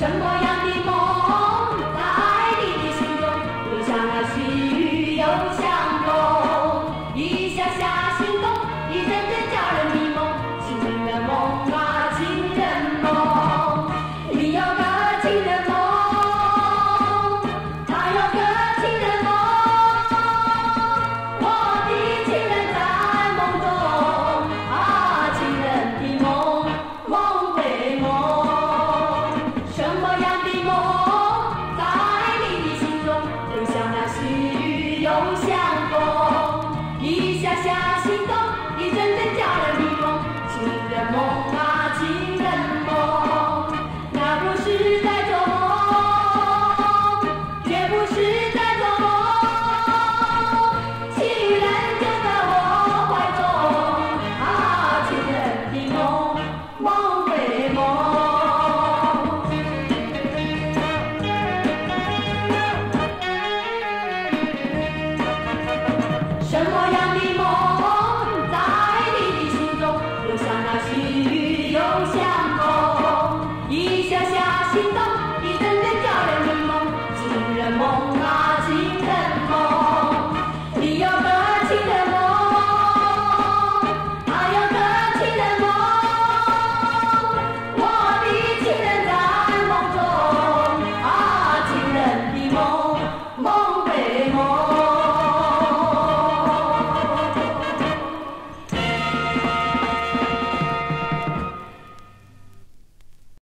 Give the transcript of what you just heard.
Somebody always 什么样的梦，在你的心中留下那细雨又相逢，一下下心动，一阵阵叫人春梦，惊人梦。